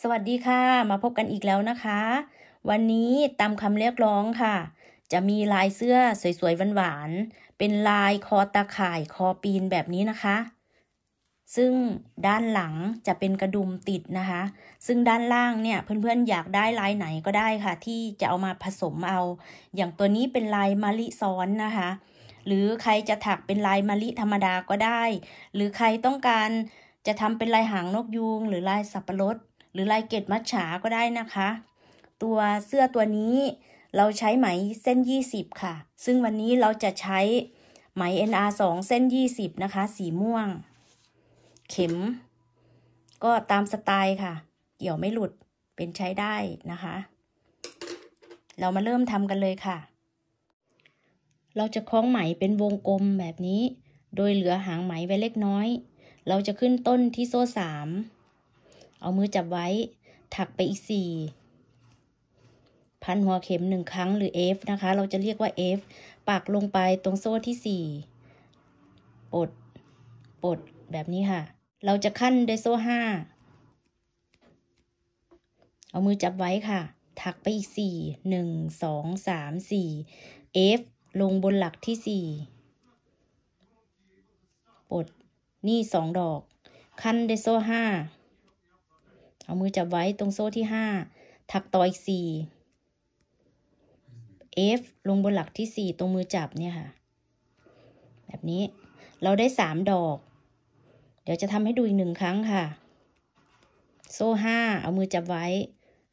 สวัสดีค่ะ มาพบกันอีกแล้วนะคะ วันนี้ตามคำเรียกร้องค่ะ จะมีลายเสื้อสวยๆหวานๆเป็นลายคอตาข่ายคอปีนแบบนี้นะคะ ซึ่งด้านหลังจะเป็นกระดุมติดนะคะ ซึ่งด้านล่างเนี่ยเพื่อนๆอยากได้ลายไหนก็ได้ค่ะ ที่จะเอามาผสมเอา อย่างตัวนี้เป็นลายมะลิซ้อนนะคะ หรือใครจะถักเป็นลายมะลิธรรมดาก็ได้ หรือใครต้องการจะทำเป็นลายหางนกยูงหรือลายสับปะรด หรือลายเกตมัดฉาก็ได้นะคะ ตัวเสื้อตัวนี้เราใช้ไหมเส้น 20 ค่ะ ซึ่งวันนี้เราจะใช้ไหม NR 2เส้น 20 นะคะ สีม่วง เข็ม ก็ตามสไตล์ค่ะ เกี่ยวไม่หลุดเป็นใช้ได้นะคะ เรามาเริ่มทำกันเลยค่ะ เราจะคล้องไหมเป็นวงกลมแบบนี้ โดยเหลือหางไหมไว้เล็กน้อย เราจะขึ้นต้นที่โซ่สาม เอามือจับไว้ ถักไปอีกสี่พันหัวเข็มหนึ่งครั้งหรือ F นะคะ เราจะเรียกว่า F ปักลงไปตรงโซ่ที่สี่ปลดปลดแบบนี้ค่ะ เราจะขั้นด้วยโซ่ห้าเอามือจับไว้ค่ะ ถักไปอีกสี่หนึ่งสองสามสี่ F ลงบนหลักที่สี่ปลดนี่สองดอก ขั้นด้วยโซ่ห้า เอามือจับไว้ตรงโซ่ที่ห้าถักต่ออีกสี่ F ลงบนหลักที่สี่ตรงมือจับเนี่ยค่ะ แบบนี้เราได้สามดอก เดี๋ยวจะทำให้ดูอีกหนึ่งครั้งค่ะ โซ่ห้าเอามือจับไว้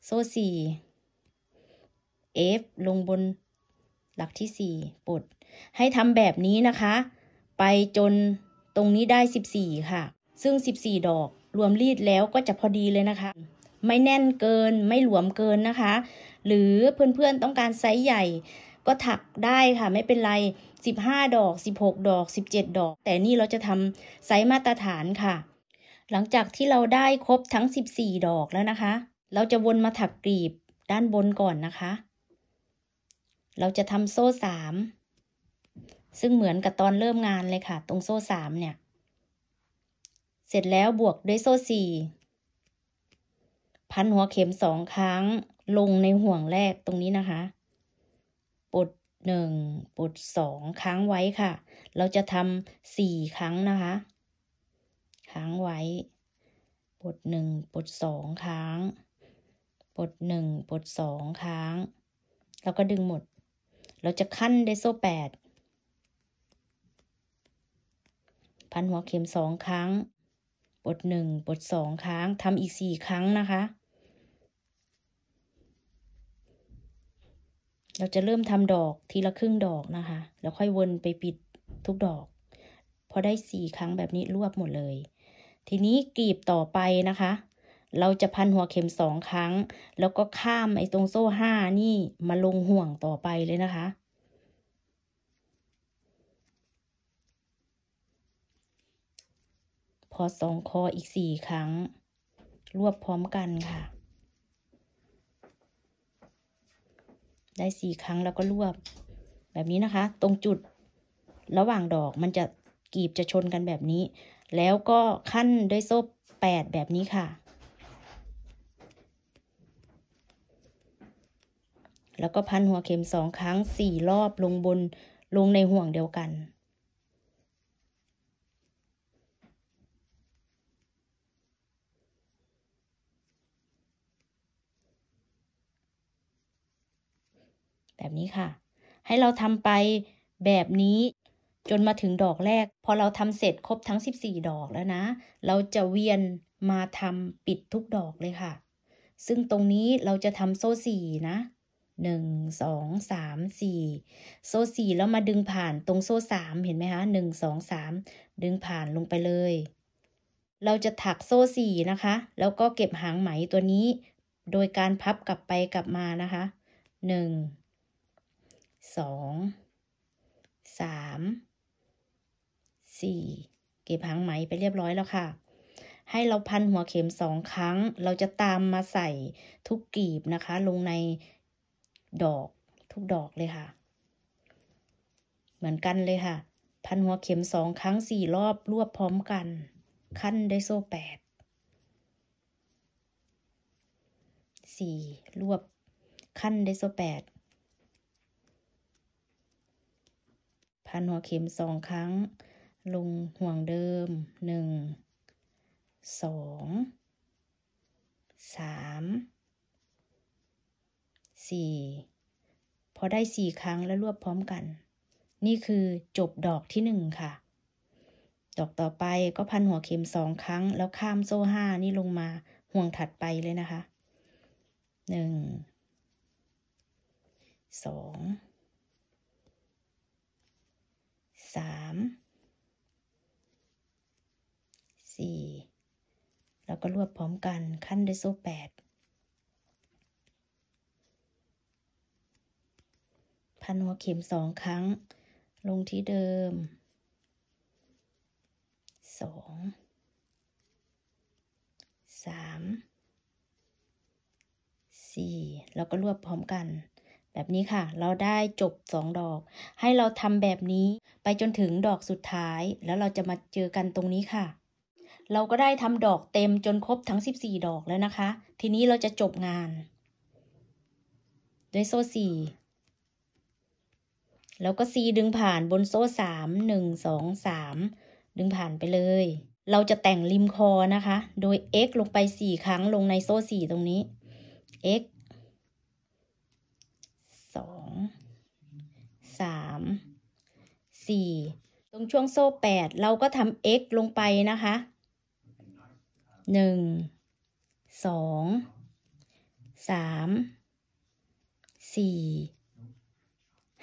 โซ่สี่ F ลงบนหลักที่สี่ปลด ให้ทำแบบนี้นะคะ ไปจนตรงนี้ได้สิบสี่ค่ะ ซึ่งสิบสี่ดอก รวมรีดแล้วก็จะพอดีเลยนะคะ ไม่แน่นเกินไม่หลวมเกินนะคะ หรือเพื่อนๆต้องการไซส์ใหญ่ก็ถักได้ค่ะไม่เป็นไร 15 ดอก 16 ดอก 17 ดอก แต่นี่เราจะทำไซส์มาตรฐานค่ะ หลังจากที่เราได้ครบทั้ง 14 ดอกแล้วนะคะ เราจะวนมาถักกรีบด้านบนก่อนนะคะ เราจะทำโซ่สามซึ่งเหมือนกับตอนเริ่มงานเลยค่ะ ตรงโซ่สามเนี่ย เสร็จแล้วบวกด้วยโซ่สี่พันหัวเข็มสองครั้งลงในห่วงแรกตรงนี้นะคะปดหนึ่งปดสองครั้งไว้ค่ะ เราจะทำสี่ครั้งนะคะ ค้างไว้ปดหนึ่งปดสองครั้งปดหนึ่งปดสองครั้งแล้วก็ดึงหมด เราจะขั้นได้โซ่แปดพันหัวเข็มสองครั้ง บทหนึ่งบทสองครั้งทำอีกสี่ครั้งนะคะ เราจะเริ่มทำดอกทีละครึ่งดอกนะคะ แล้วค่อยวนไปปิดทุกดอก พอได้สี่ครั้งแบบนี้รวบหมดเลย ทีนี้กรีบต่อไปนะคะ เราจะพันหัวเข็มสองครั้ง แล้วก็ข้ามไอ้ตรงโซ่ห้านี่มาลงห่วงต่อไปเลยนะคะพ อสองคออีกสี่ครั้ง รวบพร้อมกันค่ะ ได้สี่ครั้งแล้วก็รวบ แบบนี้นะคะ ตรงจุดระหว่างดอกมันจะกีบจะชนกันแบบนี้ แล้วก็ขั้นด้วยโซ่แปดแบบนี้ค่ะ แล้วก็พันหัวเข็มสองครั้งสี่รอบลงบนลงในห่วงเดียวกัน แบบนี้ค่ะ ให้เราทำไปแบบนี้จนมาถึงดอกแรก พอเราทำเสร็จครบทั้ง 14 ดอกแล้วนะ เราจะเวียนมาทำปิดทุกดอกเลยค่ะ ซึ่งตรงนี้เราจะทำโซ่สี่นะหนึ่งสองสามสี่โซ่สี่แล้วมาดึงผ่านตรงโซ่สามเห็นไหมคะหนึ่งสองสามดึงผ่านลงไปเลย เราจะถักโซ่สี่นะคะ แล้วก็เก็บหางไหมตัวนี้ โดยการพับกลับไปกลับมานะคะหนึ่ง สองสามสี่เก็บหางไหมไปเรียบร้อยแล้วค่ะ ให้เราพันหัวเข็มสองครั้ง เราจะตามมาใส่ทุกกลีบนะคะ ลงในดอกทุกดอกเลยค่ะ เหมือนกันเลยค่ะ พันหัวเข็มสองครั้งสี่รอบรวบพร้อมกัน ขั้นได้โซ่แปดสี่รวบขั้นได้โซ่แปด พันหัวเข็มสองครั้ง ลงห่วงเดิมหนึ่งสองสามสี่พอได้สี่ครั้งแล้วรวบพร้อมกัน นี่คือจบดอกที่หนึ่งค่ะ ดอกต่อไปก็พันหัวเข็มสองครั้ง แล้วข้ามโซ่ห้านี่ลงมาห่วงถัดไปเลยนะคะหนึ่งสอง สามสี่แล้วก็รวบพร้อมกันขั้นด้วยโซ่แปดพันหัวเข็มสองครั้ง ลงที่เดิมสองสามสี่แล้วก็รวบพร้อมกัน แบบนี้ค่ะ เราได้จบสองดอก ให้เราทำแบบนี้ ไปจนถึงดอกสุดท้ายแล้วเราจะมาเจอกันตรงนี้ค่ะ เราก็ได้ทำดอกเต็มจนครบทั้ง 14 ดอกแล้วนะคะ ทีนี้เราจะจบงาน ด้วยโซ่สี่แล้วก็ซีดึงผ่านบนโซ่สามหนึ่งสองสามดึงผ่านไปเลย เราจะแต่งริมคอนะคะ โดย x ลงไปสี่ครั้งลงในโซ่สี่ตรงนี้ x สองสาม สี่ตรงช่วงโซ่แปดเราก็ทำ x ลงไปนะคะหนึ่งสองสามสี่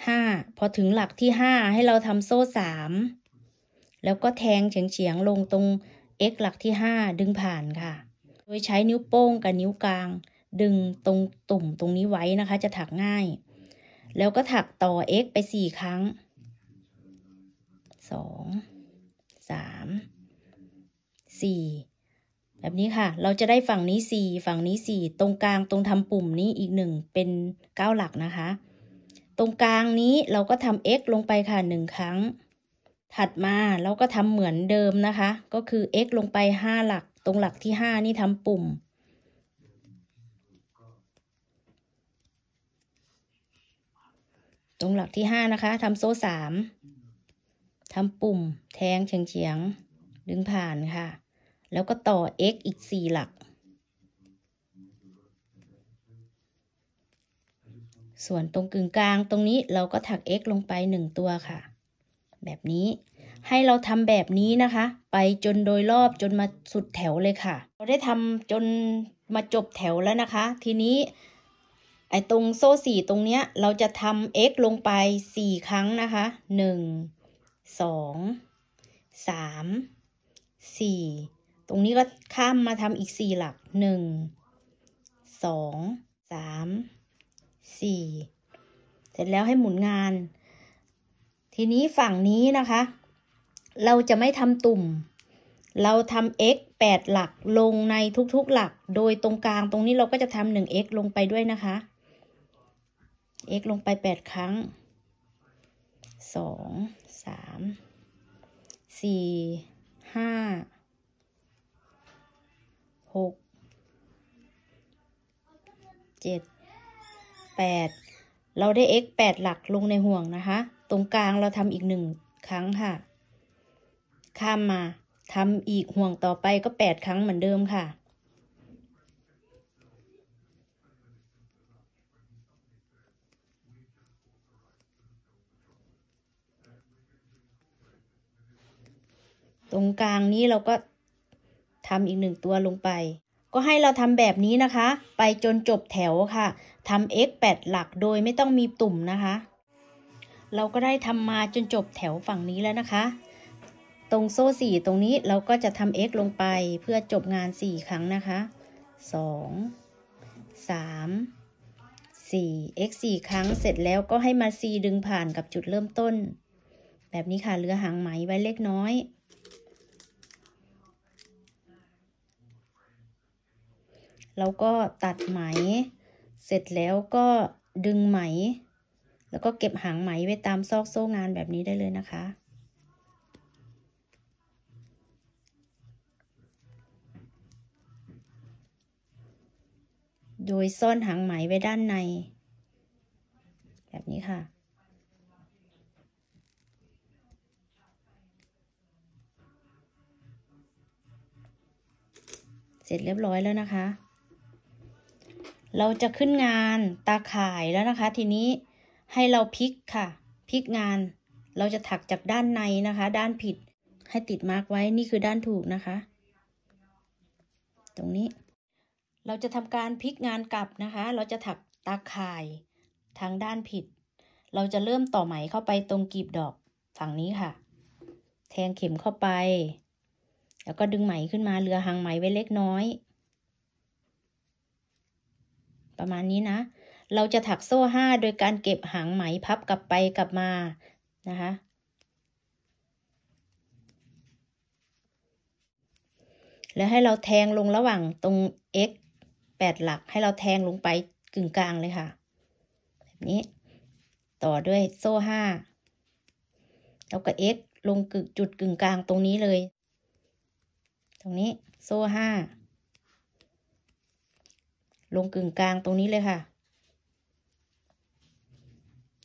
ห้าพอถึงหลักที่ห้าให้เราทำโซ่สามแล้วก็แทงเฉียงๆลงตรง x หลักที่ห้าดึงผ่านค่ะ โดยใช้นิ้วโป้งกับนิ้วกลาง ดึงตรงตุ่มตรงนี้ไว้นะคะ จะถักง่าย แล้วก็ถักต่อ x ไปสี่ครั้ง สองสามสี่แบบนี้ค่ะ เราจะได้ฝั่งนี้สี่ฝั่งนี้สี่ตรงกลางตรงทำปุ่มนี้อีกหนึ่งเป็นเก้าหลักนะคะ ตรงกลางนี้เราก็ทำ x ลงไปค่ะหนึ่งครั้ง ถัดมาเราก็ทำเหมือนเดิมนะคะ ก็คือ x ลงไปห้าหลัก ตรงหลักที่ห้านี่ทำปุ่มตรงหลักที่ห้านะคะทำโซ่สาม ทำปุ่มแทงเฉียงเฉียงดึงผ่านค่ะ แล้วก็ต่อ x อีกสี่หลัก ส่วนตรงกึ่งกลางตรงนี้เราก็ถัก x ลงไปหนึ่งตัวค่ะ แบบนี้ให้เราทำแบบนี้นะคะ ไปจนโดยรอบจนมาสุดแถวเลยค่ะ เราได้ทำจนมาจบแถวแล้วนะคะ ทีนี้ไอ้ตรงโซ่สี่ตรงเนี้ยเราจะทำ x ลงไปสี่ครั้งนะคะหนึ่ง สองสามสี่ตรงนี้ก็ข้ามมาทำอีกสี่หลักหนึ่งสองสามสี่เสร็จแล้วให้หมุนงาน ทีนี้ฝั่งนี้นะคะ เราจะไม่ทำตุ่ม เราทำ x แปดหลักลงในทุกๆหลัก โดยตรงกลางตรงนี้เราก็จะทำหนึ่ง x ลงไปด้วยนะคะ x ลงไปแปดครั้งสอง สามสี่ห้าหกเจ็ดแปดเราได้ x แปดหลักลงในห่วงนะคะ ตรงกลางเราทำอีกหนึ่งครั้งค่ะ ข้ามมาทำอีกห่วงต่อไปก็แปดครั้งเหมือนเดิมค่ะ ตรงกลางนี้เราก็ทำอีกหนึ่งตัวลงไป ก็ให้เราทำแบบนี้นะคะ ไปจนจบแถวค่ะทำ x 8หลักโดยไม่ต้องมีตุ่มนะคะ เราก็ได้ทำมาจนจบแถวฝั่งนี้แล้วนะคะ ตรงโซ่สี่ตรงนี้เราก็จะทำ x ลงไปเพื่อจบงานสี่ครั้งนะคะสองสามสี่ x สี่ครั้งเสร็จแล้วก็ให้มา c ดึงผ่านกับจุดเริ่มต้น แบบนี้ค่ะเหลือหางไหมไว้เล็กน้อย เราก็ตัดไหม เสร็จแล้วก็ดึงไหม แล้วก็เก็บหางไหมไว้ตามซอกโซ่งานแบบนี้ได้เลยนะคะ โดยซ่อนหางไหมไว้ด้านใน แบบนี้ค่ะเสร็จเรียบร้อยแล้วนะคะ เราจะขึ้นงานตาข่ายแล้วนะคะ ทีนี้ให้เราพลิกค่ะพลิกงาน เราจะถักจากด้านในนะคะ ด้านผิดให้ติดมาร์กไว้นี่คือด้านถูกนะคะ ตรงนี้ เราจะทำการพลิกงานกลับนะคะ เราจะถักตาข่ายทางด้านผิด เราจะเริ่มต่อไหมเข้าไปตรงกีบดอกฝั่งนี้ค่ะ แทงเข็มเข้าไป แล้วก็ดึงไหมขึ้นมาเรือหางไหมไว้เล็กน้อย ประมาณนี้นะ เราจะถักโซ่ห้าโดยการเก็บหางไหมพับกลับไปกลับมานะคะแล้วให้เราแทงลงระหว่างตรง x แปดหลักให้เราแทงลงไปกึ่งกลางเลยค่ะ แบบนี้ ต่อด้วยโซ่ห้าแล้วก็ x ลงกึ่งจุดกึ่งกลางตรงนี้เลย ตรงนี้โซ่ห้า ลงกึ่งกลางตรงนี้เลยค่ะ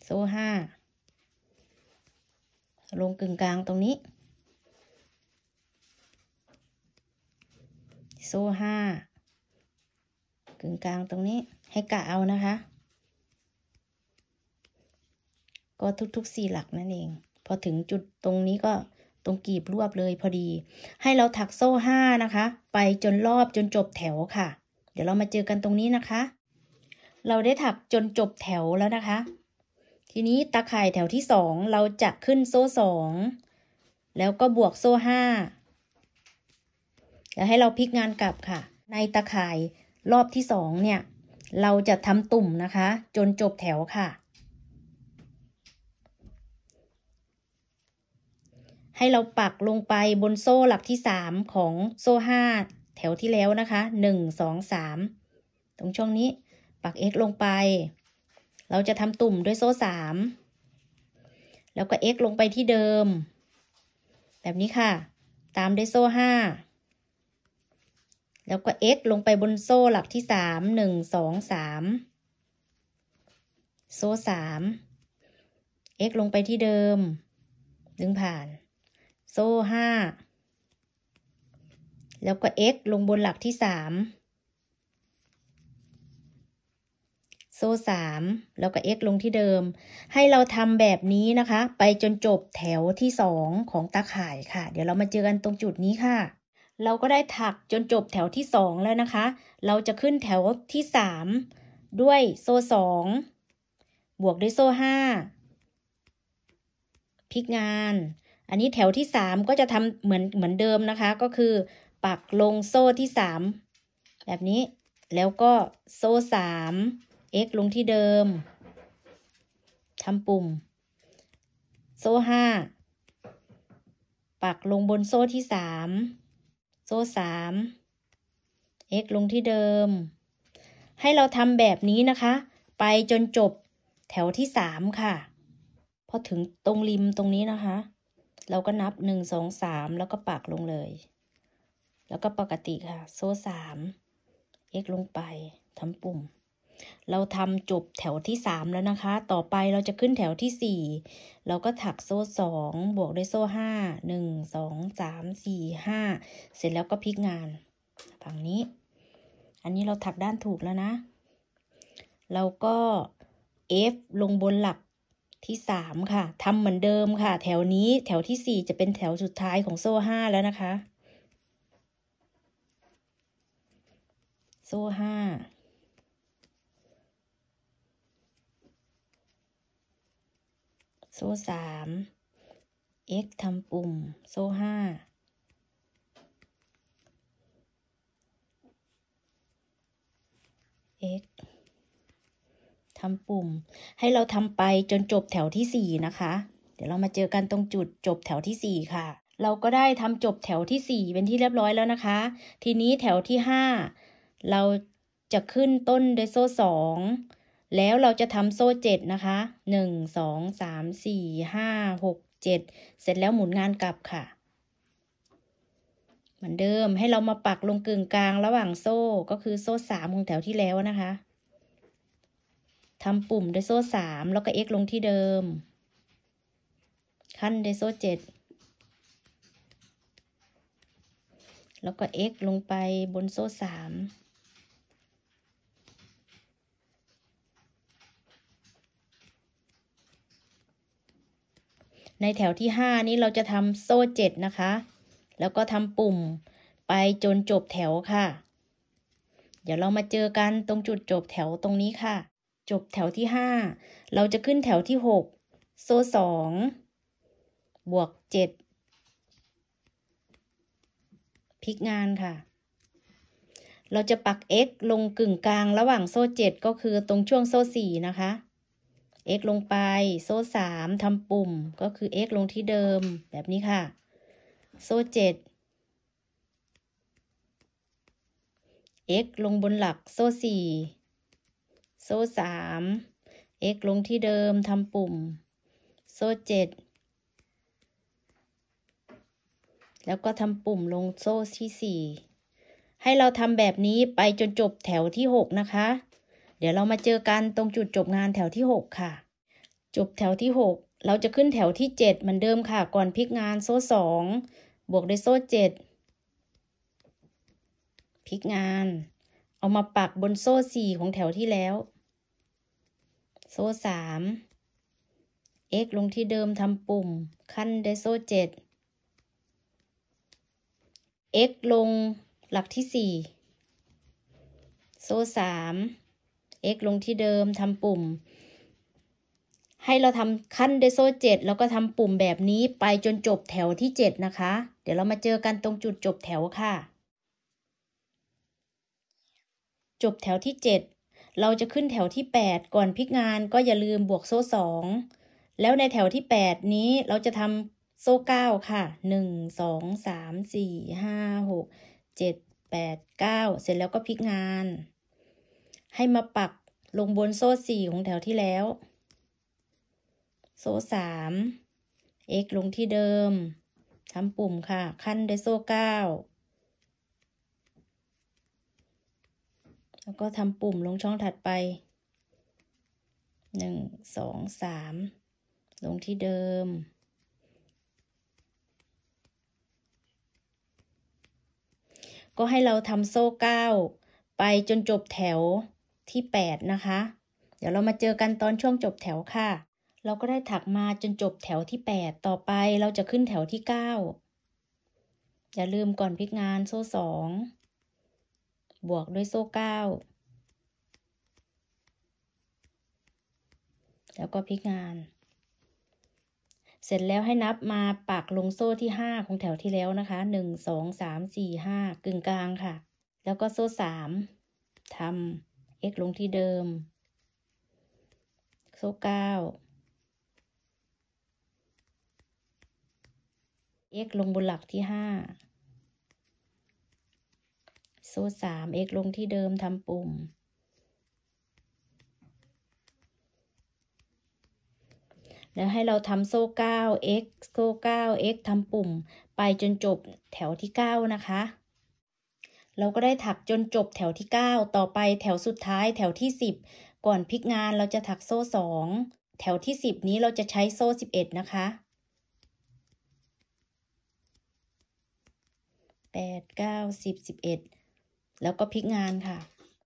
โซ่ห้า ลงกึ่งกลางตรงนี้ โซ่ห้ากึ่งกลางตรงนี้ให้กะเอานะคะ ก็ทุกๆสี่หลักนั่นเอง พอถึงจุดตรงนี้ก็ตรงกีบรวบเลยพอดี ให้เราถักโซ่ห้านะคะ ไปจนรอบจนจบแถวค่ะ เดี๋ยวเรามาเจอกันตรงนี้นะคะ เราได้ถักจนจบแถวแล้วนะคะ ทีนี้ตาข่ายแถวที่สองเราจะขึ้นโซ่สองแล้วก็บวกโซ่ห้าแล้วให้เราพลิกงานกลับค่ะ ในตะข่ายรอบที่สองเนี่ย เราจะทำตุ่มนะคะ จนจบแถวค่ะ ให้เราปักลงไปบนโซ่หลักที่สามของโซ่ห้า แถวที่แล้วนะคะหนึ่งสองสามตรงช่องนี้ปัก x ลงไป เราจะทำตุ่มด้วยโซ่สามแล้วก็ x ลงไปที่เดิม แบบนี้ค่ะ ตามด้วยโซ่ห้าแล้วก็ x ลงไปบนโซ่หลักที่สามหนึ่งสองสามโซ่สาม x ลงไปที่เดิม ดึงผ่าน โซ่ห้า แล้วก็ x ลงบนหลักที่สามโซ่สามแล้วก็ x ลงที่เดิม ให้เราทำแบบนี้นะคะ ไปจนจบแถวที่สองของตาข่ายค่ะ เดี๋ยวเรามาเจอกันตรงจุดนี้ค่ะ เราก็ได้ถักจนจบแถวที่สองแล้วนะคะ เราจะขึ้นแถวที่สามด้วยโซ่สองบวกด้วยโซ่ห้าพลิกงานอันนี้แถวที่สามก็จะทำเหมือนเหมือนเดิมนะคะ ก็คือ ปักลงโซ่ที่สามแบบนี้แล้วก็โซ่สาม x ลงที่เดิมทำปุ่ม โซ่ห้าปักลงบนโซ่ที่สามโซ่สาม x ลงที่เดิม ให้เราทำแบบนี้นะคะ ไปจนจบแถวที่สามค่ะพอถึงตรงริมตรงนี้นะคะ เราก็นับหนึ่งสองสามแล้วก็ปักลงเลย แล้วก็ปกติค่ะ โซ่สาม x ลงไปทำปุ่ม เราทำจบแถวที่สามแล้วนะคะ ต่อไปเราจะขึ้นแถวที่สี่เราก็ถักโซ่สองบวกด้วยโซ่ห้าหนึ่งสองสามสี่ห้าเสร็จแล้วก็พลิกงานฝั่งนี้ อันนี้เราถักด้านถูกแล้วนะ เราก็ F ลงบนหลักที่สามค่ะทำเหมือนเดิมค่ะ แถวนี้แถวที่สี่จะเป็นแถวสุดท้ายของโซ่ห้าแล้วนะคะ ซ่ห้าโซ่สาม x ทำปุ่ม โซ่ห้า x ทำปุ่ม ให้เราทำไปจนจบแถวที่สี่นะคะ เดี๋ยวเรามาเจอกันตรงจุดจบแถวที่สี่ค่ะ เราก็ได้ทำจบแถวที่สี่เป็นที่เรียบร้อยแล้วนะคะ ทีนี้แถวที่ห้า เราจะขึ้นต้นด้วยโซ่สองแล้วเราจะทำโซ่เจ็ดนะคะหนึ่งสองสามสี่ห้าหกเจ็ดเสร็จแล้วหมุนงานกลับค่ะ เหมือนเดิมให้เรามาปักลงกึ่งกลางระหว่างโซ่ก็คือโซ่สามของแถวที่แล้วนะคะทำปุ่มด้วยโซ่สามแล้วก็ x ลงที่เดิม ขั้นด้วยโซ่เจ็ดแล้วก็ x ลงไปบนโซ่สาม ในแถวที่ห้านี้เราจะทำโซ่เจ็ดนะคะ แล้วก็ทำปุ่มไปจนจบแถวค่ะ เดี๋ยวเรามาเจอกันตรงจุดจบแถวตรงนี้ค่ะ จบแถวที่ห้าเราจะขึ้นแถวที่หกโซ่สองบวกเจ็ดพลิกงานค่ะ เราจะปัก x ลงกึ่งกลางระหว่างโซ่เจ็ดก็คือตรงช่วงโซ่สี่นะคะ x ลงไป โซ่สามทำปุ่มก็คือ x ลงที่เดิมแบบนี้ค่ะ โซ่เจ็ด x ลงบนหลักโซ่สี่โซ่สาม x ลงที่เดิมทำปุ่ม โซ่เจ็ดแล้วก็ทำปุ่มลงโซ่ที่สี่ให้เราทำแบบนี้ไปจนจบแถวที่หกนะคะ ดี๋ยวเรามาเจอกันตรงจุดจบงานแถวที่หกค่ะ จบแถวที่หกเราจะขึ้นแถวที่เจ็ดเหมือนเดิมค่ะ ก่อนพลิกงานโซ่สองบวกด้วยโซ่เจ็ดพลิกงาน เอามาปักบนโซ่สี่ของแถวที่แล้ว โซ่สาม x ลงที่เดิมทำปุ่ม ขั้นด้วยโซ่เจ็ด x ลงหลักที่สี่โซ่สาม x ลงที่เดิมทำปุ่ม ให้เราทำขั้นด้วยโซ่เจ็ดแล้วก็ทำปุ่มแบบนี้ไปจนจบแถวที่เจ็ดนะคะ เดี๋ยวเรามาเจอกันตรงจุดจบแถวค่ะ จบแถวที่เจ็ดเราจะขึ้นแถวที่แปดก่อนพลิกงานก็อย่าลืมบวกโซ่สองแล้วในแถวที่แปดนี้เราจะทำโซ่เก้าค่ะหนึ่งสองสามสี่ห้าหกเจ็ดแปดเก้าเสร็จแล้วก็พลิกงาน ให้มาปักลงบนโซ่สี่ของแถวที่แล้ว โซ่สาม x ลงที่เดิมทำปุ่มค่ะ ขั้นด้วยโซ่เก้าแล้วก็ทำปุ่มลงช่องถัดไปหนึ่งสองสามลงที่เดิม ก็ให้เราทำโซ่เก้าไปจนจบแถว ที่แปดนะคะ เดี๋ยวเรามาเจอกันตอนช่วงจบแถวค่ะ เราก็ได้ถักมาจนจบแถวที่แปดต่อไปเราจะขึ้นแถวที่เก้าอย่าลืมก่อนพลิกงานโซ่สองบวกด้วยโซ่เก้าแล้วก็พลิกงาน เสร็จแล้วให้นับมาปักลงโซ่ที่ห้าของแถวที่แล้วนะคะหนึ่งสองสามสี่ห้ากึ่งกลางค่ะ แล้วก็โซ่สามทำ x ลงที่เดิม โซ่เก้า x ลงบนหลักที่ห้าโซ่สาม x ลงที่เดิมทำปุ่ม แล้วให้เราทำโซ่เก้า x โซ่เก้า x ทำปุ่ม ไปจนจบแถวที่เก้านะคะ เราก็ได้ถักจนจบแถวที่เก้าต่อไปแถวสุดท้ายแถวที่สิบก่อนพลิกงานเราจะถักโซ่สองแถวที่สิบนี้เราจะใช้โซ่สิบเอ็ดนะคะแปดเก้าสิบสิบเอ็ดแล้วก็พลิกงานค่ะ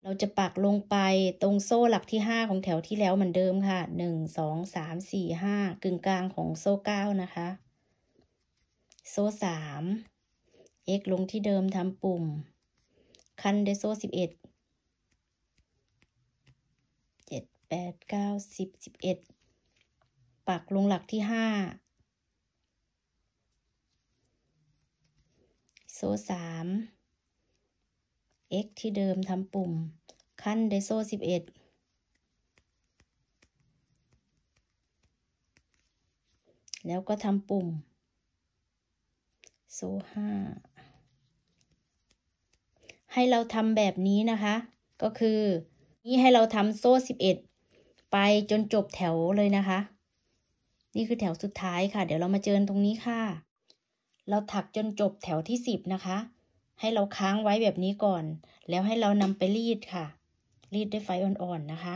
เราจะปักลงไปตรงโซ่หลักที่ห้าของแถวที่แล้วเหมือนเดิมค่ะหนึ่งสองสามสี่ห้ากึ่งกลางของโซ่เก้านะคะ โซ่สาม x ลงที่เดิมทำปุ่ม คันเดโซ่สิบเอ็ดเจ็ดแปดเก้าสิบสิบเอ็ดปักลงหลักที่ห้าโซ่สาม x ที่เดิมทำปุ่ม ขั้นไดโซ่สิบเอ็ดแล้วก็ทำปุ่ม โซ่ห้า ให้เราทำแบบนี้นะคะ ก็คือ นี่ให้เราทำโซ่สิบเอ็ดไปจนจบแถวเลยนะคะ นี่คือแถวสุดท้ายค่ะ เดี๋ยวเรามาเจอตรงนี้ค่ะ เราถักจนจบแถวที่สิบนะคะ ให้เราค้างไว้แบบนี้ก่อน แล้วให้เรานำไปรีดค่ะ รีดด้วยไฟอ่อนๆนะคะ